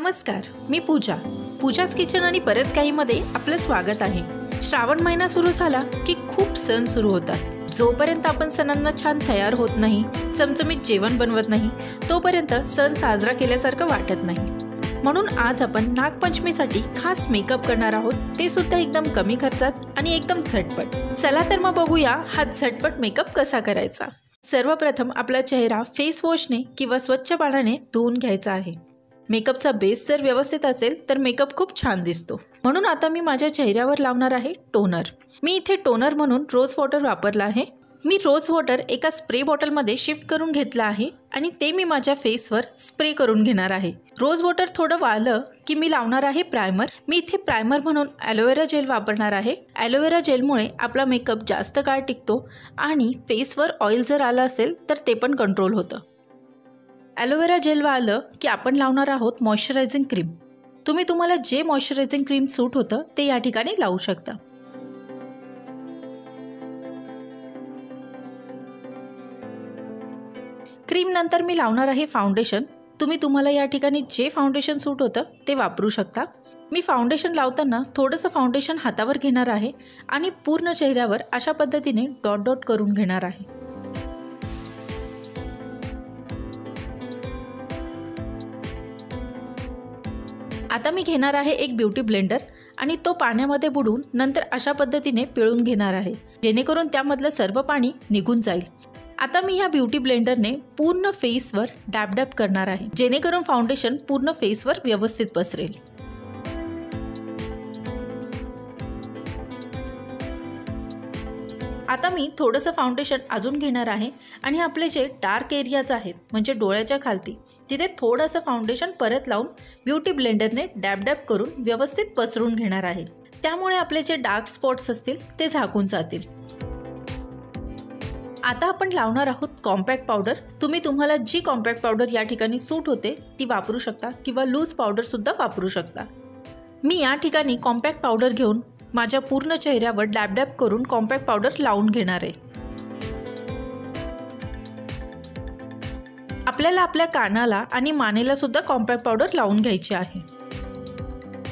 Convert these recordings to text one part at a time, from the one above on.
नमस्कार मी पूजा. पूजाच किचन आणि बरेच काहीमध्ये आपलं स्वागत आहे. श्रावण महिना सुरू झाला की खूप सण सुरू होतात. जोपर्यंत आपण सणांना छान तयार होत नाही चमचमीत जेवण बनवत नाही तोपर्यंत सण साजरा केल्यासारखं वाटत नाही. म्हणून आज आपण नागपंचमीसाठी खास मेकअप करणार आहोत ते सुद्धा एकदम कमी खर्चात आणि एकदम झटपट. चला तर मग बघूया हा झटपट मेकअप कसा करायचा. सर्वप्रथम आपला चेहरा फेस वॉशने किंवा स्वच्छ पाण्याने धुवून घ्यायचा आहे. मेकअपचा बेस जर व्यवस्थित असेल तर मेकअप खूप छान दिसतो. म्हणून आता मी माझ्या चेहऱ्यावर लावणार आहे टोनर. मी इथे टोनर म्हणून रोज वॉटर वापरला आहे. मी रोज वॉटर एका स्प्रे बॉटलमध्ये शिफ्ट करून घेतलं आहे आणि ते मी माझ्या फेसवर स्प्रे करून घेणार आहे. रोज वॉटर थोडं वाळलं की मी लावणार आहे प्रायमर. मी इथे प्रायमर म्हणून ॲलोवेरा जेल वापरणार आहे. ॲलोवेरा जेलमुळे आपला मेकअप जास्त काळ टिकतो आणि फेसवर ऑइल जर आलं असेल तर ते पण कंट्रोल होतं. ॲलोवेरा जेलवा आलं की आपण लावणार आहोत मॉइश्चरायझिंग क्रीम तुम्ही तुम्हाला जे मॉइश्चरायझिंग क्रीम सूट होतं ते या ठिकाणी लावू शकता. क्रीमनंतर मी लावणार आहे फाउंडेशन तुम्ही तुम्हाला या ठिकाणी जे फाउंडेशन सूट होतं ते वापरू शकता. मी फाउंडेशन लावताना थोडंसं फाउंडेशन हातावर घेणार आहे आणि पूर्ण चेहऱ्यावर अशा पद्धतीने डॉट डॉट करून घेणार आहे. आता मी घेणार आहे एक ब्युटी ब्लेंडर आणि तो पाण्यामध्ये बुडून नंतर अशा पद्धतीने पिळून घेणार आहे जेणेकरून त्यामधलं सर्व पाणी निघून जाईल. आता मी ह्या ब्युटी ब्लेंडरने पूर्ण फेसवर डॅब डॅब करणार आहे जेणेकरून फाउंडेशन पूर्ण फेसवर व्यवस्थित पसरेल. आता मी थोडंसं फाउंडेशन अजून घेणार आहे आणि आपले जे डार्क एरियाज आहेत म्हणजे डोळ्याच्या खालती तिथे थोडंसं फाउंडेशन परत लावून ब्युटी ब्लेंडरने डॅब डॅब करून व्यवस्थित पसरून घेणार आहे. त्यामुळे आपले जे डार्क स्पॉट्स असतील ते झाकून जातील. आता आपण लावणार आहोत कॉम्पॅक्ट पावडर तुम्ही तुम्हाला जी कॉम्पॅक्ट पावडर या ठिकाणी सूट होते ती वापरू शकता किंवा लूज पावडरसुद्धा वापरू शकता. मी या ठिकाणी कॉम्पॅक्ट पावडर घेऊन माझ्या पूर्ण चेहऱ्यावर डॅब डॅब करून कॉम्पॅक्ट पावडर लावून घेणार आहे. आपल्याला आपल्या कानाला आणि मानेला सुद्धा कॉम्पॅक्ट पावडर लावून घ्यायची आहे.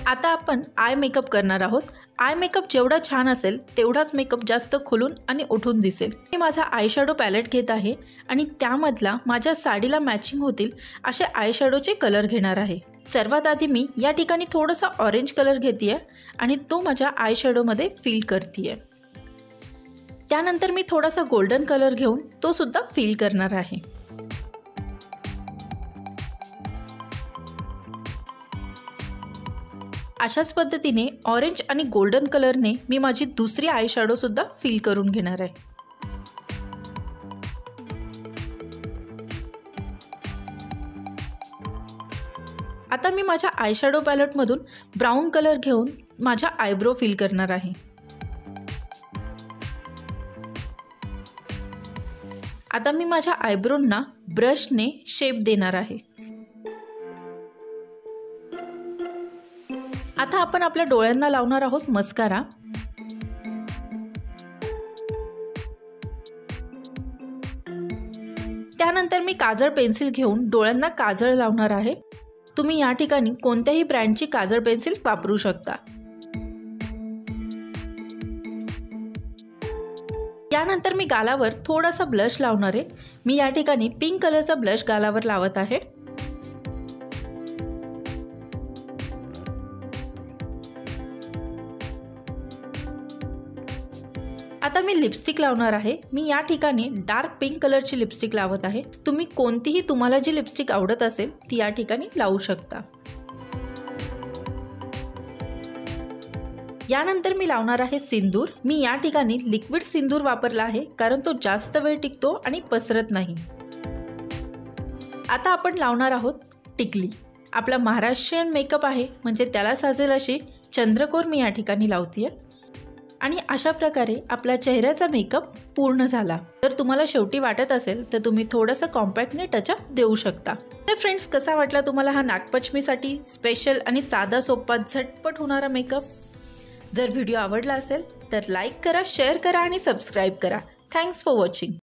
आता आपण आय मेकअप करणार आहोत. आय मेकअप जेवढा छान असेल तेवढाच मेकअप जास्त खुलून आणि उठून दिसेल. मी माझा आय शॅडो पॅलेट घेत आहे आणि त्यामधला माझ्या साडीला मॅचिंग होतील असे आय शॅडोचे कलर घेणार आहे. सर्वात आधी मी या ठिकाणी थोडासा ऑरेंज कलर घेते आणि तो माझ्या आय शॅडोमध्ये फील करते त्यानंतर मी थोडासा गोल्डन कलर घेऊन तो सुद्धा फील करणार आहे. अशाच पद्धतीने ऑरेंज आणि गोल्डन कलरने मी माझी दुसरी आय सुद्धा फील करून घेणार आहे. आता मी माझ्या आयशॅडो पॅलेटमधून ब्राऊन कलर घेऊन माझ्या आयब्रो फिल करणार आहे. आता मी माझ्या आयब्रोंना ब्रशने शेप देणार आहे. आता आपण आपल्या डोळ्यांना लावणार आहोत मस्कारा त्यानंतर मी काजळ पेन्सिल घेऊन डोळ्यांना काजळ लावणार आहे. तुम्ही या ठिकाणी कोणत्याही ब्रँडची काजळ पेन्सिल वापरू शकता. यानंतर मी गालावर थोडासा ब्लश लावणार. आहे मी या ठिकाणी पिंक कलरचा ब्लश गालावर लावत आहे. आता मी लिपस्टिक लावणार आहे. मी या ठिकाणी डार्क पिंक कलरची लिपस्टिक लावत आहे. तुम्ही कोणतीही तुम्हाला जी लिपस्टिक आवडत असेल ती या ठिकाणी लावू शकता. यानंतर मी लावणार आहे सिंदूर. मी या ठिकाणी लिक्विड सिंदूर वापरला आहे कारण तो जास्त वेळ टिकतो आणि पसरत नाही. आता आपण लावणार आहोत टिकली. आपला महाराष्ट्रीयन मेकअप आहे म्हणजे त्याला साजेल अशी चंद्रकोर मी या ठिकाणी लावते आहे आणि अशा प्रकारे आपला चेहऱ्याचा मेकअप पूर्ण झाला. तर तुम्हाला शेवटी वाटत असेल तर तुम्ही थोडंसं कॉम्पॅक्टने टचअप देऊ शकता. तर फ्रेंड्स कसा वाटला तुम्हाला हा नागपंचमीसाठी स्पेशल आणि साधा सोपा झटपट होणारा मेकअप जर व्हिडिओ आवडला असेल तर लाईक करा शेअर करा आणि सबस्क्राईब करा. Thanks for watching